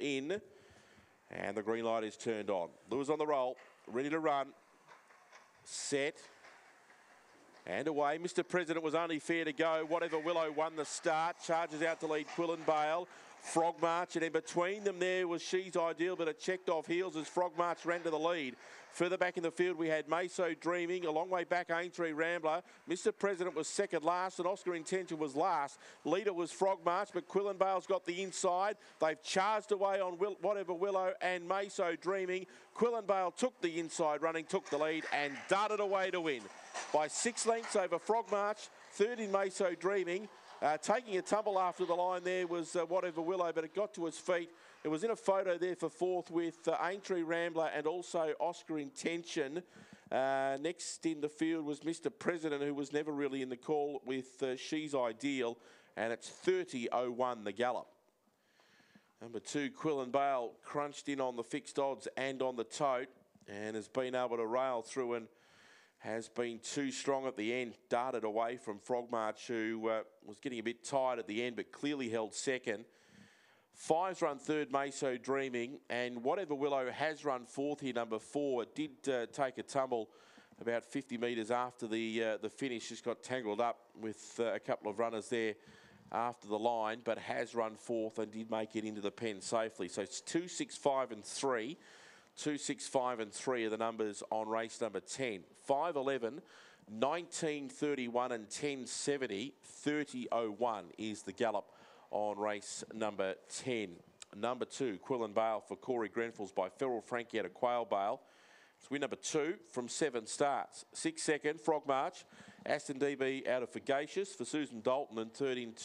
in. And the green light is turned on. Lewis on the roll, ready to run. Set. And away. Mr. President was only fair to go. Whatever Willow won the start. Charges out to lead Quillen Bale. Frog March, and in between them there was She's Ideal, but it checked off heels as Frog March ran to the lead. Further back in the field, we had Meso Dreaming. A long way back, Aintree Rambler. Mr. President was second last, and Oscar Intention was last. Leader was Frog March, but Quillen Bale's got the inside. They've charged away on Will, Whatever Willow and Meso Dreaming. Quillen Bale took the inside running, took the lead, and darted away to win. By six lengths over Frog March, third in Meso Dreaming. Uh, taking a tumble after the line there was uh, Whatever Willow, but it got to its feet. It was in a photo there for fourth with uh, Aintree Rambler and also Oscar Intention. Uh, next in the field was Mr. President, who was never really in the call with uh, She's Ideal, and it's 30.01 the gallop. Number two, Quillen Bale crunched in on the fixed odds and on the tote and has been able to rail through and has been too strong at the end, darted away from Frog March, who uh, was getting a bit tired at the end, but clearly held second. Fives run third, Meso Dreaming, and whatever Willow has run fourth here, number four. Did uh, take a tumble about 50 metres after the uh, the finish. Just got tangled up with uh, a couple of runners there after the line, but has run fourth and did make it into the pen safely. So it's two, six, five, and three. Two, six, five, and three are the numbers on race number 10. 5, 11, 1931 and 1070, 3001 is the gallop on race number 10. Number two, Quillen Bale for Corey Grenfell's by Feral Frankie out of Quail Bale. It's win number two from seven starts. Six second, Frog March. Aston DB out of Fagacious for Susan Dalton and third in two.